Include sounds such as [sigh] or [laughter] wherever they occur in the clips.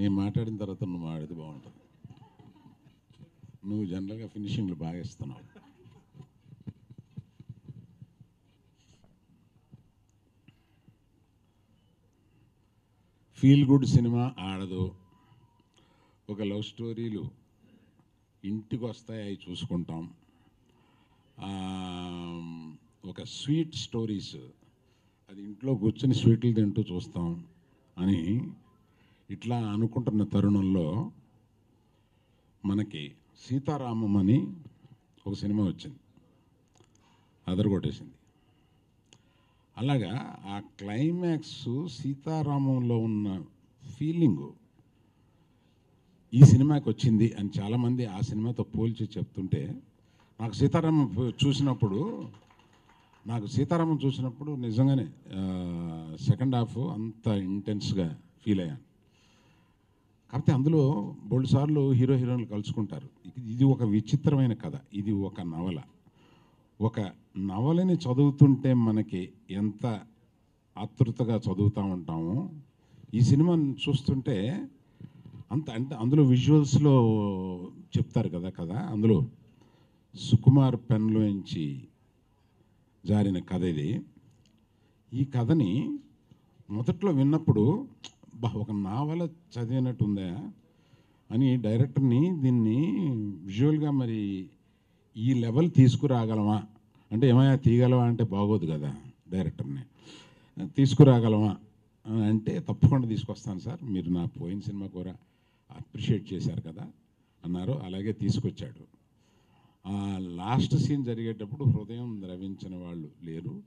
నేను మాట్లాడిన తర్వాత నువ్వు మాట్లాడితే బాగుంటుంది. నువ్వు జనరల్గా ఫినిషింగ్లు బాగా ఇస్తున్నావు. ఫీల్ గుడ్ సినిమా ఆడదు. ఒక లవ్ స్టోరీలు ఇంటికి వస్తాయి అవి చూసుకుంటాం. ఒక స్వీట్ స్టోరీస్ అది ఇంట్లో కూర్చొని స్వీట్లు తింటూ చూస్తాం అని ఇట్లా అనుకుంటున్న తరుణంలో మనకి సీతారామం అని ఒక సినిమా వచ్చింది. అదరగొట్టేసింది. అలాగా ఆ క్లైమాక్స్ సీతారామంలో ఉన్న ఫీలింగు ఈ సినిమాకి వచ్చింది అని చాలామంది ఆ సినిమాతో పోల్చి చెప్తుంటే నాకు సీతారామం చూసినప్పుడు నాకు సీతారామం చూసినప్పుడు నిజంగానే సెకండ్ హాఫ్ అంత ఇంటెన్స్గా ఫీల్ అయ్యాను. కాకపోతే అందులో బోల్డ్ సార్లు హీరో హీరోయిన్లు కలుసుకుంటారు. ఇది- ఒక విచిత్రమైన కథ. ఇది ఒక నవల. ఒక నవలని చదువుతుంటే మనకి ఎంత ఆతృతగా చదువుతూ ఉంటామో ఈ సినిమాని చూస్తుంటే అంత అంటే అందులో విజువల్స్లో చెప్తారు కదా కదా అందులో సుకుమార్ పెన్లోంచి జారిన కథ ఇది. ఈ కథని మొదట్లో విన్నప్పుడు అబ్బా ఒక నావల చదివినట్టు ఉందా అని డైరెక్టర్ని దీన్ని విజువల్గా మరి ఈ లెవెల్ తీసుకురాగలమా? అంటే ఏమైనా తీయగలవా అంటే బాగోదు కదా డైరెక్టర్ని. తీసుకురాగలమా అంటే తప్పకుండా తీసుకొస్తాను సార్. మీరు నా పోయిన సినిమా కూడా అప్రిషియేట్ చేశారు కదా అన్నారు. అలాగే తీసుకొచ్చాడు. లాస్ట్ సీన్ జరిగేటప్పుడు హృదయం ద్రవించిన వాళ్ళు లేరు.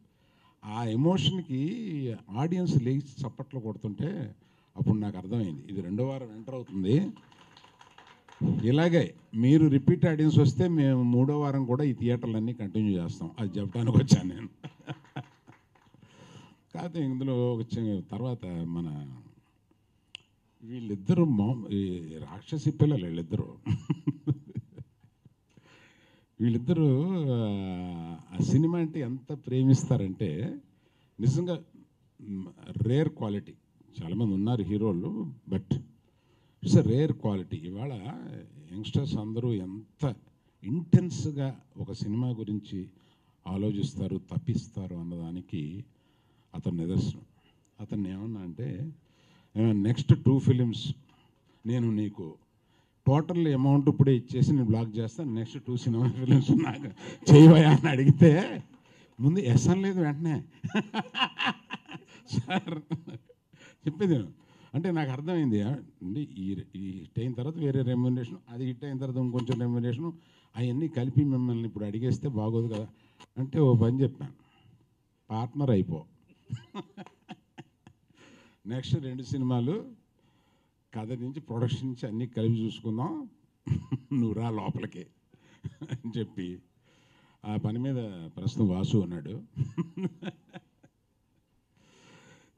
ఆ ఎమోషన్కి ఆడియన్స్ లేచి చప్పట్లు కొడుతుంటే అప్పుడు నాకు అర్థమైంది. ఇది రెండో వారం ఎంటర్ అవుతుంది. ఇలాగే మీరు రిపీట్ ఆడియన్స్ వస్తే మేము మూడో వారం కూడా ఈ థియేటర్లన్నీ కంటిన్యూ చేస్తాం. అది చెప్పడానికి వచ్చాను నేను. కాకపోతే ఇందులో ఒక తర్వాత మన వీళ్ళిద్దరూ మా రాక్షసి పిల్లలు వీళ్ళిద్దరూ. వీళ్ళిద్దరూ ఆ, ఆ సినిమా అంటే ఎంత ప్రేమిస్తారంటే నిజంగా రేర్ క్వాలిటీ. చాలామంది ఉన్నారు హీరోలు but it's a rare quality. ఇవాళ యంగ్స్టర్స్ అందరూ ఎంత ఇంటెన్స్గా ఒక సినిమా గురించి ఆలోచిస్తారు తప్పిస్తారు అన్నదానికి అతను నిదర్శనం. అతన్ని ఏమన్నా అంటే నెక్స్ట్ టూ ఫిలిమ్స్ నేను నీకు టోటల్ అమౌంట్ ఇప్పుడే ఇచ్చేసి నేను బ్లాక్ చేస్తాను నెక్స్ట్ టూ సినిమా ఫిలిమ్స్ నాకు చేయవయా అని అడిగితే ముందు ఎస్ లేదు వెంటనే. [laughs] సార్ చెప్పేది అంటే నాకు అర్థమైంది అంటే ఈ హిట్ అయిన తర్వాత వేరే రెమ్యునరేషన్ అది హిట్ అయిన తర్వాత ఇంకొంచెం రెమ్యునరేషన్ అవన్నీ కలిపి మిమ్మల్ని ఇప్పుడు అడిగేస్తే బాగోదు కదా. అంటే ఓ పని చెప్పాను. పార్ట్నర్ అయిపో. [laughs] నెక్స్ట్ రెండు సినిమాలు కథ నుంచి ప్రొడక్షన్ నుంచి అన్నీ కలిపి చూసుకుందాం. [laughs] నువ్వు రా లోపలికి [laughs] అని చెప్పి. ఆ పని మీద ప్రస్తుతం వాసు ఉన్నాడు.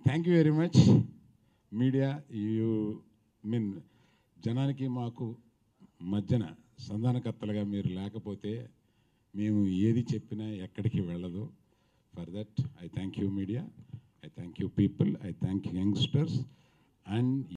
Thank you very much media you mean జనానికి మాకు మధ్యన సంధానకర్తలుగా మీరు లేకపోతే మేము ఏది చెప్పినా ఎక్కడికి వెళ్ళదు. For that I thank you media I thank you people I thank you youngsters and